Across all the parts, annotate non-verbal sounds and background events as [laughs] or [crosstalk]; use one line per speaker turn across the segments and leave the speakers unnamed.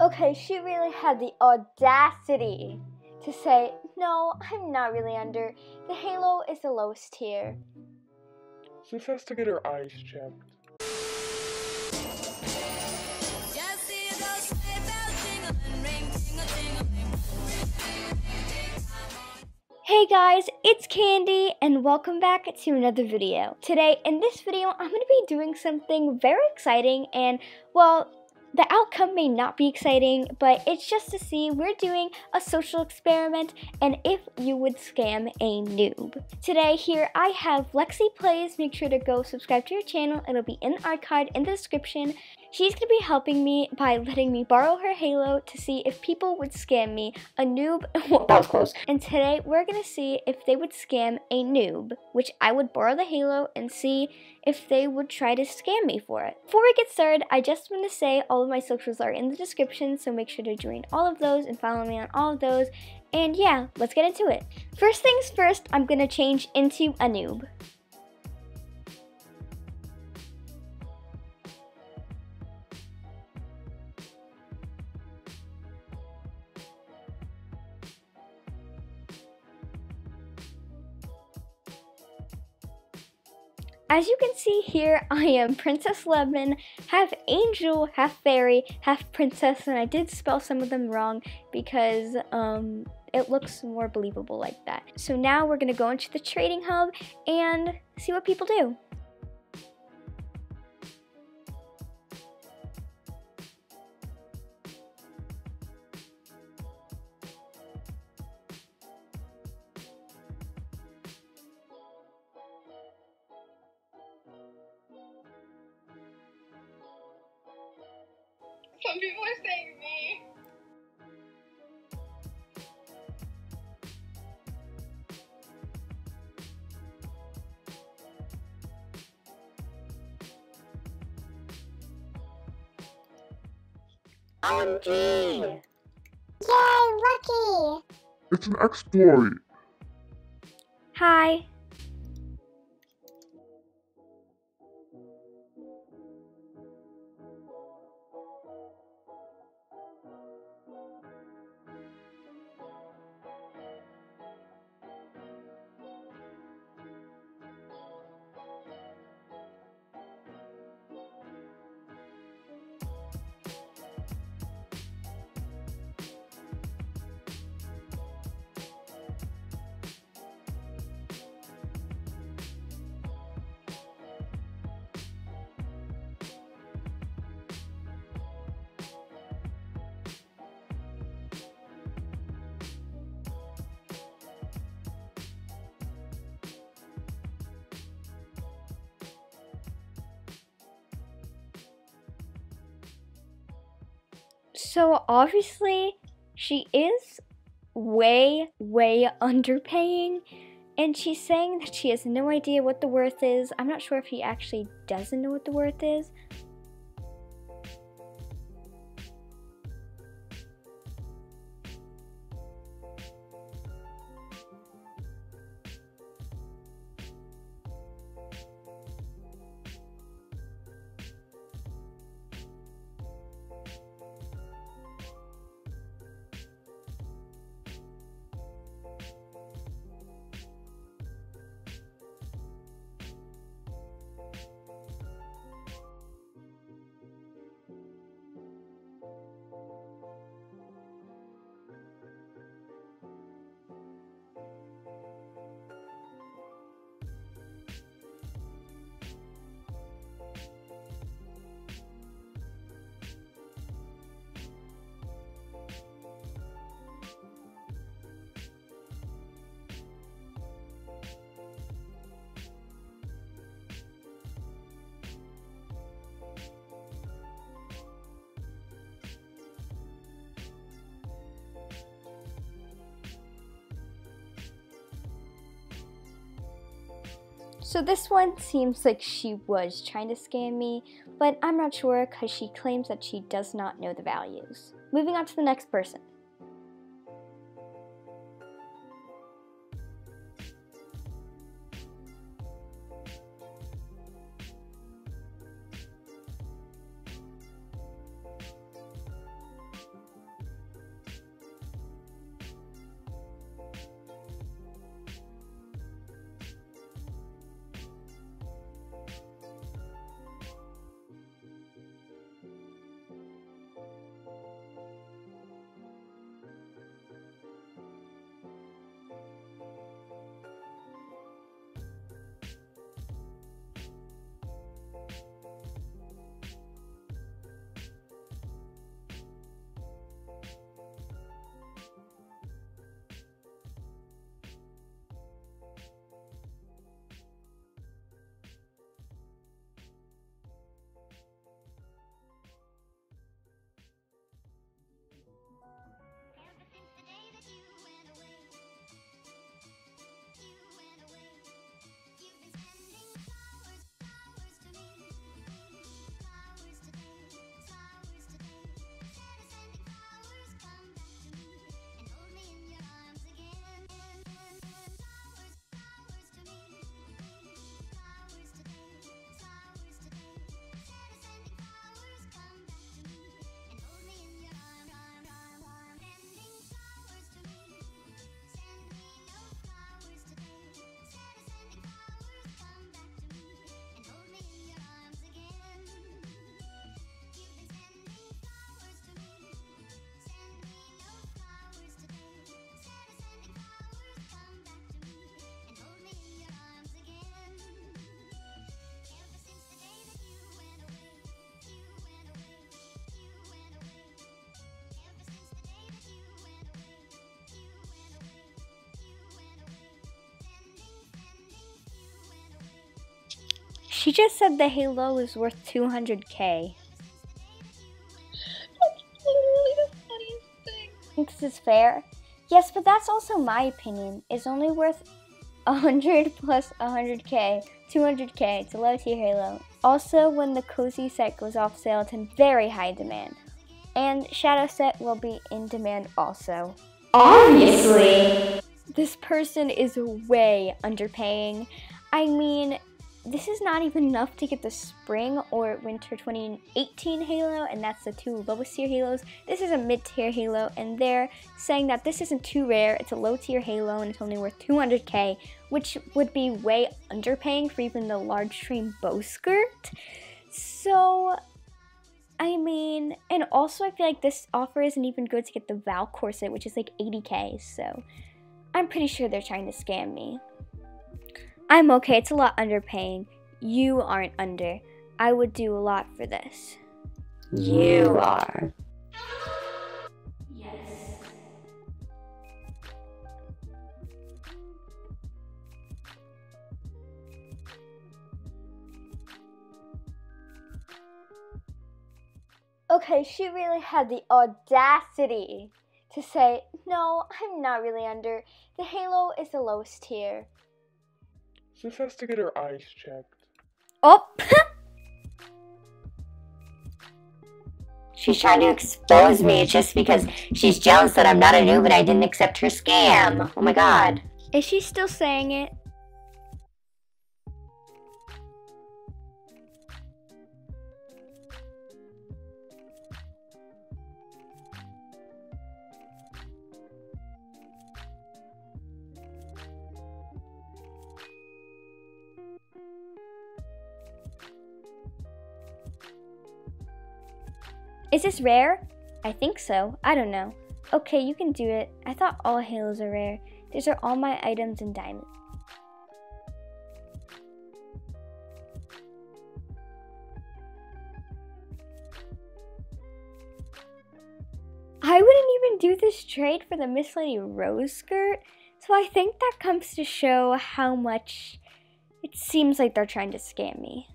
Okay, she really had the audacity to say, no, I'm not really under. The Halo is the lowest tier.
She has to get her eyes checked.
Hey guys, it's Candy and welcome back to another video. Today, in this video, I'm going to be doing something very exciting and, well, the outcome may not be exciting, but it's just to see we're doing a social experiment and if you would scam a noob. Today here I have Lexi Plays. Make sure to go subscribe to her channel. It'll be in our card in the description. She's to be helping me by letting me borrow her Halo to see if people would scam me, a noob, [laughs] that was close. And today we're to see if they would scam a noob, which I would borrow the Halo and see if they would try to scam me for it. Before we get started, I just want to say all of my socials are in the description, so make sure to join all of those and follow me on all of those. And yeah, let's get into it. First things first, I'm to change into a noob. As you can see here, [laughs] I am Princess Lemon, half angel, half fairy, half princess, and I did spell some of them wrong because um, it looks more believable like that. So now we're gonna go into the trading hub and see what people do.
Some people are saying me.
OMG! Yay, lucky!
It's an exploit.
Hi. So obviously, she is way, way underpaying. And she's saying that she has no idea what the worth is. I'm not sure if he actually doesn't know what the worth is. So this one seems like she was trying to scam me, but I'm not sure because she claims that she does not know the values. Moving on to the next person. She just said the Halo is worth 200k.
That's literally the funniest thing.
think this is fair? Yes, but that's also my opinion. It's only worth 100 plus 100k, 200k. It's a low tier Halo. Also, when the cozy set goes off sale, it's in very high demand. And Shadow set will be in demand also. Obviously! This person is way underpaying. I mean, this is not even enough to get the spring or winter 2018 Halo, and that's the two lowest tier Halos. This is a mid tier Halo, and they're saying that this isn't too rare. It's a low tier Halo, and it's only worth 200k, which would be way underpaying for even the large stream bow skirt. So, I mean, and also I feel like this offer isn't even good to get the Val corset, which is like 80k, so I'm pretty sure they're trying to scam me. I'm okay, it's a lot underpaying. You aren't under. I would do a lot for this.
You are.
Yes. Okay, she really had the audacity to say, No, I'm not really under. The Halo is the lowest tier.
Sis has to get her eyes checked.
Oh! [laughs]
She's trying to expose me just because she's jealous that I'm not a noob and I didn't accept her scam. Oh my god.
Is she still saying it? Is this rare? I think so. I don't know. Okay, you can do it. I thought all halos are rare. These are all my items in diamond. I wouldn't even do this trade for the Miss Lady Rose skirt, so I think that comes to show how much it seems like they're trying to scam me.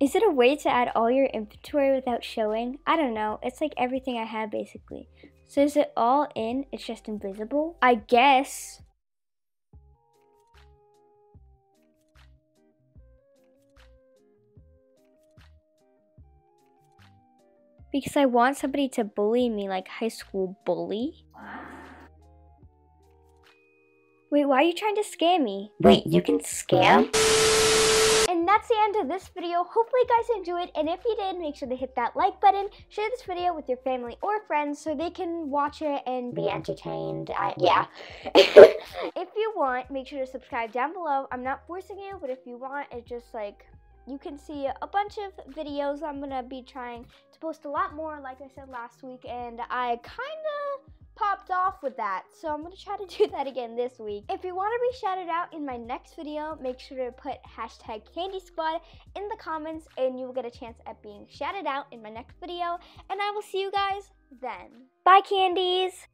Is it a way to add all your inventory without showing? I don't know. It's like everything I have basically. So is it all in? It's just invisible? I guess. Because I want somebody to bully me like high school bully. Wait, why are you trying to scam me?
Wait, you can scam?
The end of this video. Hopefully you guys enjoyed. It. And if you did, make sure to hit that like button. Share this video with your family or friends so they can watch it and
Be entertained. I, yeah. [laughs]
if you want, make sure to subscribe down below. I'm not forcing you, but if you want, it's just like you can see a bunch of videos. I'm gonna be trying to post a lot more, like I said last week, and I kind of popped off with that. So I'm gonna try to [laughs] do that again this week. If you want to be shouted out in my next video, make sure to put hashtag Candy Squad in the comments, and you will get a chance at being shouted out in my next video. And I will see you guys then. Bye, candies.